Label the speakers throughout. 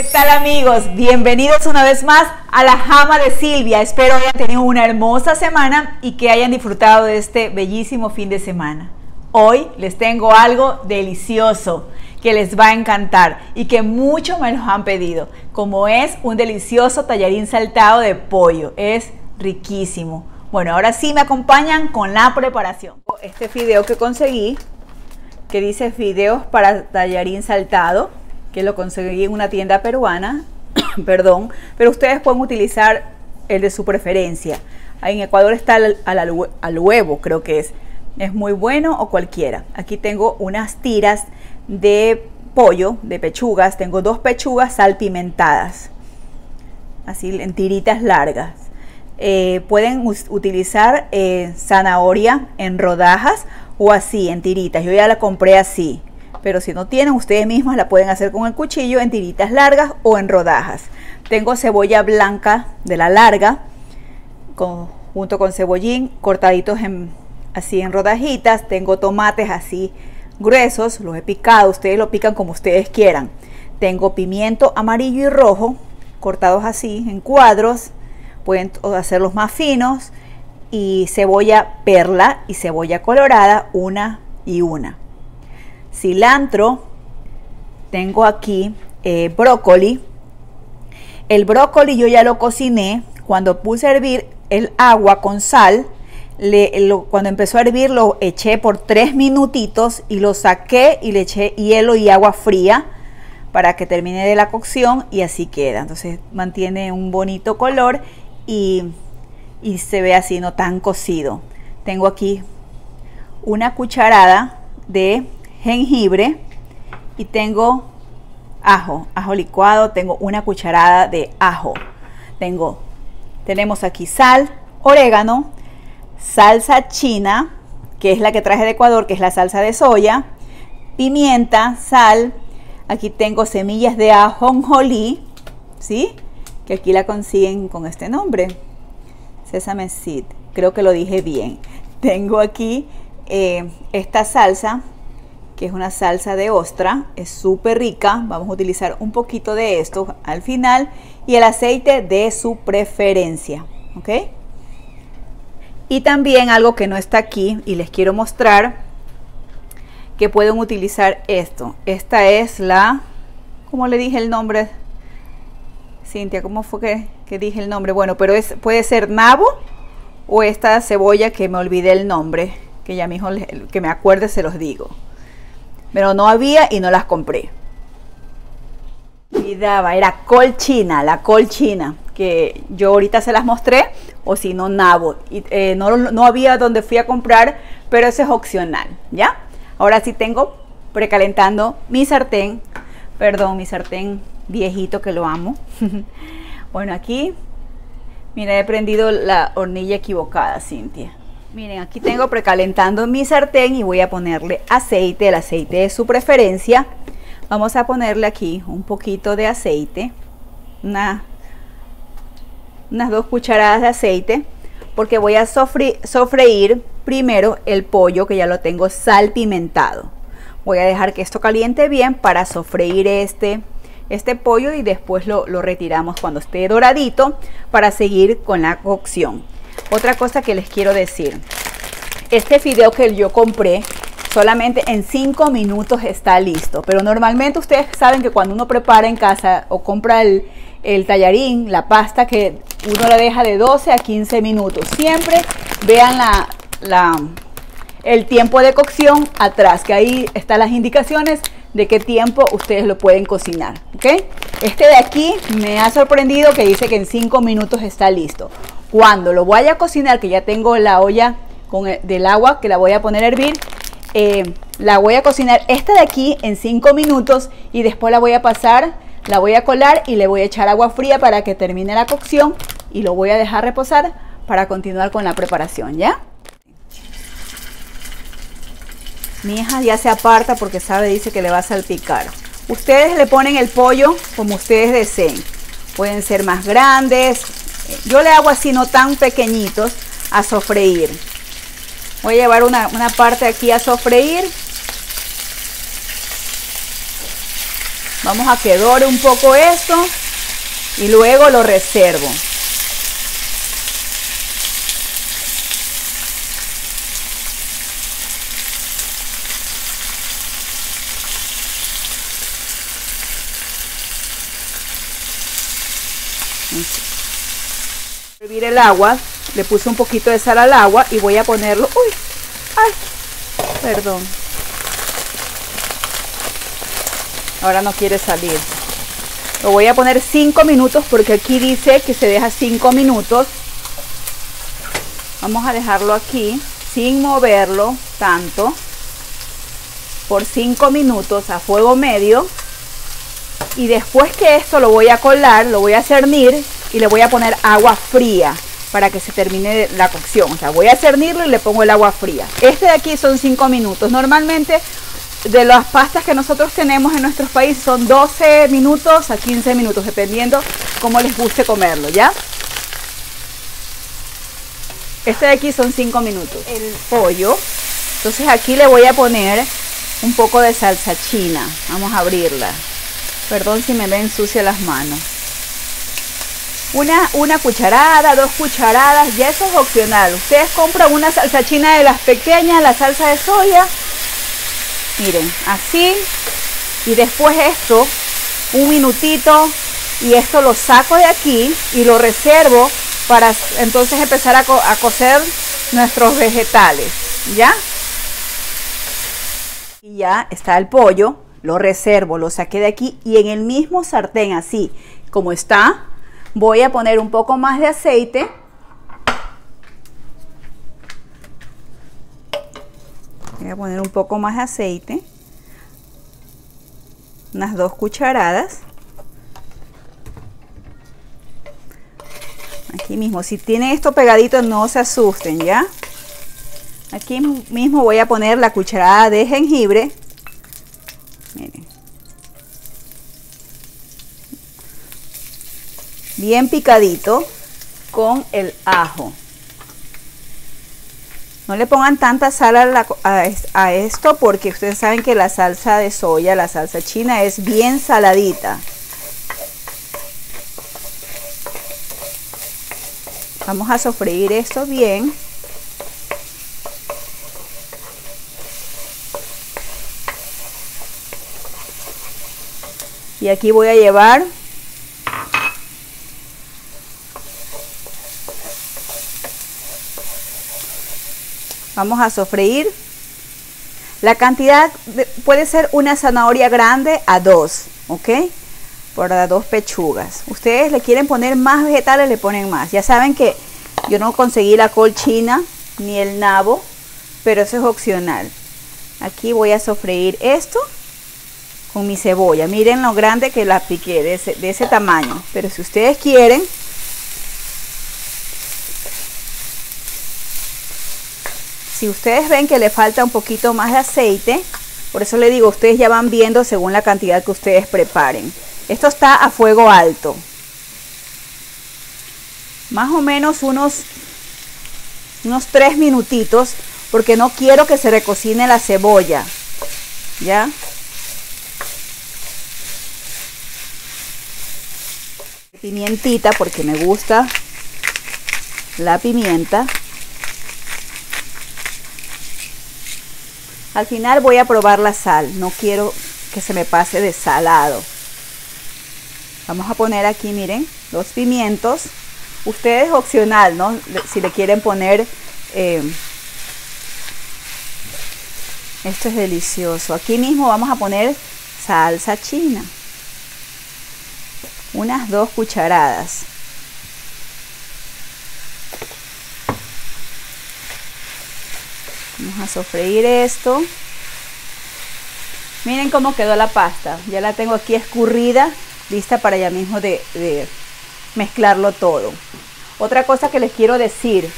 Speaker 1: ¿Qué tal amigos? Bienvenidos una vez más a la Jama de Silvia. Espero hayan tenido una hermosa semana y que hayan disfrutado de este bellísimo fin de semana. Hoy les tengo algo delicioso que les va a encantar y que muchos me los han pedido, como es un delicioso tallarín saltado de pollo. Es riquísimo. Bueno, ahora sí me acompañan con la preparación. Este video que conseguí, que dice videos para tallarín saltado, que lo conseguí en una tienda peruana, perdón, pero ustedes pueden utilizar el de su preferencia. En Ecuador está al, al, huevo, creo que es. Es muy bueno o cualquiera. Aquí tengo unas tiras de pollo, de pechugas. Tengo dos pechugas salpimentadas, así en tiritas largas. Eh, pueden utilizar eh, zanahoria en rodajas o así en tiritas. Yo ya la compré así pero si no tienen, ustedes mismos la pueden hacer con el cuchillo en tiritas largas o en rodajas. Tengo cebolla blanca de la larga, junto con cebollín, cortaditos en, así en rodajitas. Tengo tomates así gruesos, los he picado, ustedes lo pican como ustedes quieran. Tengo pimiento amarillo y rojo, cortados así en cuadros, pueden hacerlos más finos. Y cebolla perla y cebolla colorada, una y una cilantro, tengo aquí eh, brócoli. El brócoli yo ya lo cociné. Cuando puse a hervir el agua con sal, cuando empezó a hervir lo eché por tres minutitos y lo saqué y le eché hielo y agua fría para que termine de la cocción y así queda. Entonces mantiene un bonito color y, y se ve así no tan cocido. Tengo aquí una cucharada de jengibre y tengo ajo, ajo licuado, tengo una cucharada de ajo. Tengo, tenemos aquí sal, orégano, salsa china, que es la que traje de Ecuador, que es la salsa de soya, pimienta, sal, aquí tengo semillas de ajonjolí, ¿sí? Que aquí la consiguen con este nombre, sesame seed, creo que lo dije bien. Tengo aquí eh, esta salsa que es una salsa de ostra, es súper rica, vamos a utilizar un poquito de esto al final y el aceite de su preferencia, ¿ok? Y también algo que no está aquí y les quiero mostrar que pueden utilizar esto. Esta es la, ¿cómo le dije el nombre? Cintia, ¿cómo fue que, dije el nombre? Bueno, pero es, puede ser nabo o esta cebolla que me olvidé el nombre, que ya mismo que me acuerde se los digo pero no había y no las compré. Y daba, era colchina, la colchina, que yo ahorita se las mostré, o si no, nabo. Y, eh, no, no había donde fui a comprar, pero eso es opcional, ¿ya? Ahora sí tengo precalentando mi sartén, perdón, mi sartén viejito que lo amo. bueno, aquí, mira, he prendido la hornilla equivocada, Cintia. Miren, aquí tengo precalentando mi sartén y voy a ponerle aceite, el aceite de su preferencia. Vamos a ponerle aquí un poquito de aceite, una, unas dos cucharadas de aceite, porque voy a sofreír primero el pollo que ya lo tengo salpimentado. Voy a dejar que esto caliente bien para sofreír este, este pollo y después lo, lo retiramos cuando esté doradito para seguir con la cocción. Otra cosa que les quiero decir. Este fideo que yo compré solamente en 5 minutos está listo. Pero normalmente ustedes saben que cuando uno prepara en casa o compra el, tallarín, la pasta, que uno la deja de 12 a 15 minutos. Siempre vean la, el tiempo de cocción atrás, que ahí están las indicaciones de qué tiempo ustedes lo pueden cocinar. Este de aquí me ha sorprendido que dice que en 5 minutos está listo. Cuando lo vaya a cocinar, que ya tengo la olla con del agua que la voy a poner a hervir, eh, la voy a cocinar esta de aquí en 5 minutos y después la voy a pasar, la voy a colar y le voy a echar agua fría para que termine la cocción y lo voy a dejar reposar para continuar con la preparación, ¿ya? Mi hija ya se aparta porque sabe, dice que le va a salpicar. Ustedes le ponen el pollo como ustedes deseen. Pueden ser más grandes, yo le hago así, no tan pequeñitos, a sofreír. Voy a llevar una, parte aquí a sofreír. Vamos a que dore un poco esto y luego lo reservo. Hervir el agua, le puse un poquito de sal al agua y voy a ponerlo. Uy, ay, perdón. Ahora no quiere salir. Lo voy a poner 5 minutos porque aquí dice que se deja 5 minutos. Vamos a dejarlo aquí sin moverlo tanto por 5 minutos a fuego medio y después que esto lo voy a colar, lo voy a cernir y le voy a poner agua fría para que se termine la cocción. O sea, voy a cernirlo y le pongo el agua fría. Este de aquí son 5 minutos. Normalmente de las pastas que nosotros tenemos en nuestros países son 12 minutos a 15 minutos, dependiendo cómo les guste comerlo, ¿ya? Este de aquí son 5 minutos. El pollo. Entonces aquí le voy a poner un poco de salsa china. Vamos a abrirla. Perdón si me ven sucia las manos. Una, una cucharada, dos cucharadas, ya eso es opcional. Ustedes compran una salsa china de las pequeñas, la salsa de soya. Miren, así. Y después esto, un minutito. Y esto lo saco de aquí y lo reservo para entonces empezar a, a cocer nuestros vegetales. ¿Ya? Y ya está el pollo lo reservo, lo saqué de aquí y en el mismo sartén así como está, voy a poner un poco más de aceite. Voy a poner un poco más de aceite. Unas dos cucharadas. Aquí mismo, si tienen esto pegadito no se asusten, ¿ya? Aquí mismo voy a poner la cucharada de jengibre bien picadito con el ajo. No le pongan tanta sal a, esto porque ustedes saben que la salsa de soya, la salsa china es bien saladita. Vamos a sofreír esto bien. Y aquí voy a llevar Vamos a sofreír. La cantidad puede ser una zanahoria grande a dos, ¿ok? Por dos pechugas. Ustedes le quieren poner más vegetales, le ponen más. Ya saben que yo no conseguí la col china ni el nabo, pero eso es opcional. Aquí voy a sofreír esto con mi cebolla. Miren lo grande que la piqué, de de ese tamaño. Pero si ustedes quieren, Si ustedes ven que le falta un poquito más de aceite, por eso le digo, ustedes ya van viendo según la cantidad que ustedes preparen. Esto está a fuego alto. Más o menos unos, unos 3 minutitos, porque no quiero que se recocine la cebolla. ¿Ya? Pimientita, porque me gusta la pimienta. Al final voy a probar la sal, no quiero que se me pase de salado. Vamos a poner aquí, miren, los pimientos. Ustedes opcional, ¿no? Si le quieren poner... Eh, esto es delicioso. Aquí mismo vamos a poner salsa china. Unas dos cucharadas. Vamos a sofreír esto. Miren cómo quedó la pasta. Ya la tengo aquí escurrida, lista para ya mismo de, mezclarlo todo. Otra cosa que les quiero decir,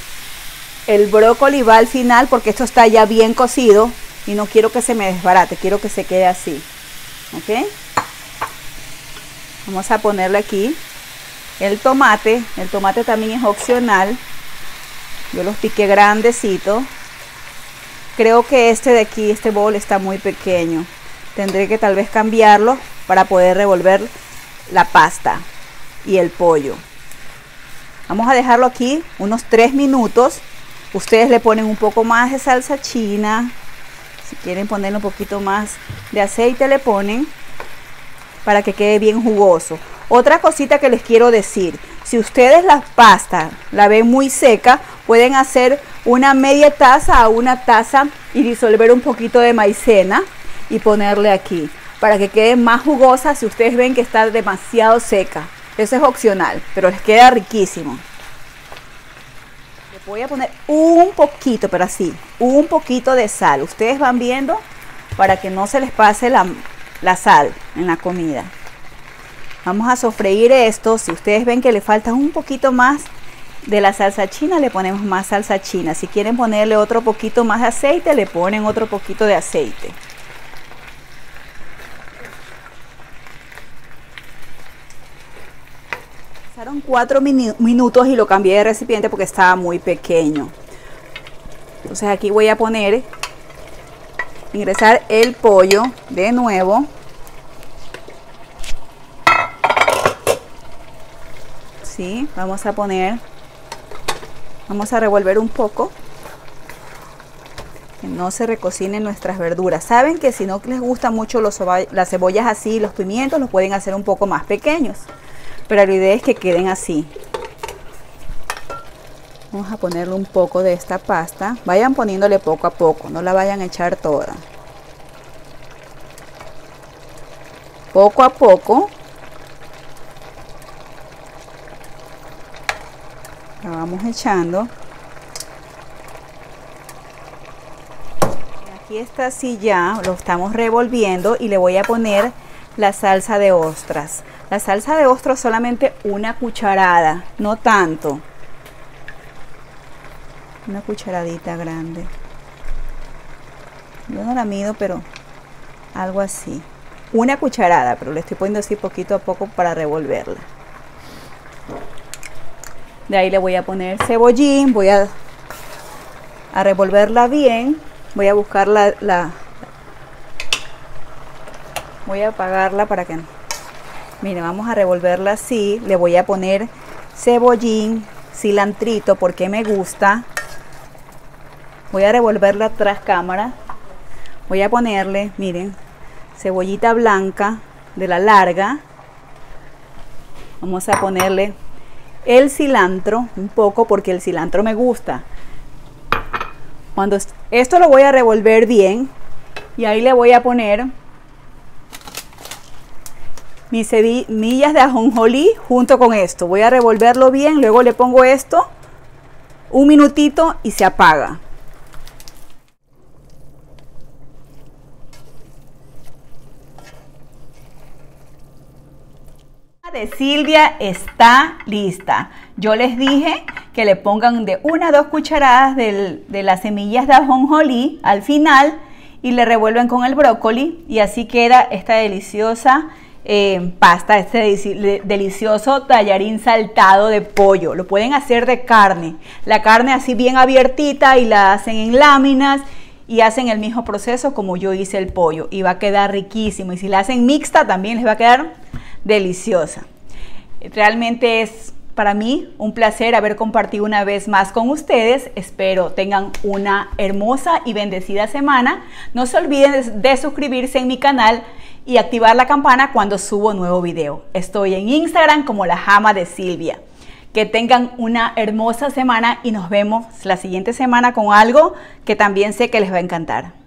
Speaker 1: el brócoli va al final porque esto está ya bien cocido y no quiero que se me desbarate, quiero que se quede así. ¿Ok? Vamos a ponerle aquí el tomate. El tomate también es opcional. Yo los piqué grandecito. Creo que este de aquí, este bol está muy pequeño. Tendré que tal vez cambiarlo para poder revolver la pasta y el pollo. Vamos a dejarlo aquí unos 3 minutos. Ustedes le ponen un poco más de salsa china. Si quieren ponerle un poquito más de aceite le ponen para que quede bien jugoso. Otra cosita que les quiero decir, si ustedes la pasta la ven muy seca, pueden hacer una media taza a una taza y disolver un poquito de maicena y ponerle aquí para que quede más jugosa si ustedes ven que está demasiado seca. Eso es opcional, pero les queda riquísimo. Les voy a poner un poquito, pero así, un poquito de sal. Ustedes van viendo para que no se les pase la, la sal en la comida. Vamos a sofreír esto. Si ustedes ven que le falta un poquito más de la salsa china, le ponemos más salsa china. Si quieren ponerle otro poquito más de aceite, le ponen otro poquito de aceite. Pasaron cuatro minutos y lo cambié de recipiente porque estaba muy pequeño. Entonces aquí voy a poner, ingresar el pollo de nuevo. vamos a poner, vamos a revolver un poco. Que no se recocinen nuestras verduras. Saben que si no les gusta mucho los, las cebollas así, los pimientos, los pueden hacer un poco más pequeños. Pero la idea es que queden así. Vamos a ponerle un poco de esta pasta. Vayan poniéndole poco a poco, no la vayan a echar toda. Poco a poco vamos echando. Aquí está así ya lo estamos revolviendo y le voy a poner la salsa de ostras. La salsa de ostras solamente una cucharada no tanto. Una cucharadita grande. Yo no la mido pero algo así. Una cucharada pero le estoy poniendo así poquito a poco para revolverla de ahí le voy a poner cebollín, voy a, a revolverla bien. Voy a buscar la, la, Voy a apagarla para que... Mire, vamos a revolverla así. Le voy a poner cebollín, cilantrito, porque me gusta. Voy a revolverla tras cámara. Voy a ponerle, miren, cebollita blanca de la larga. Vamos a ponerle el cilantro un poco porque el cilantro me gusta. Cuando esto lo voy a revolver bien y ahí le voy a poner mis semillas de ajonjolí junto con esto. Voy a revolverlo bien, luego le pongo esto un minutito y se apaga. De Silvia está lista. Yo les dije que le pongan de una a dos cucharadas de las semillas de ajonjolí al final y le revuelven con el brócoli y así queda esta deliciosa eh, pasta, este delicioso tallarín saltado de pollo. Lo pueden hacer de carne, la carne así bien abiertita y la hacen en láminas y hacen el mismo proceso como yo hice el pollo y va a quedar riquísimo y si la hacen mixta también les va a quedar deliciosa. Realmente es para mí un placer haber compartido una vez más con ustedes. Espero tengan una hermosa y bendecida semana. No se olviden de suscribirse en mi canal y activar la campana cuando subo nuevo video. Estoy en Instagram como la Jama de Silvia. Que tengan una hermosa semana y nos vemos la siguiente semana con algo que también sé que les va a encantar.